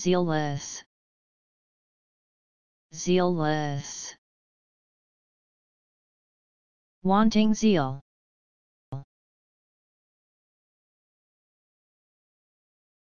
zealous. Zealous. Wanting zeal.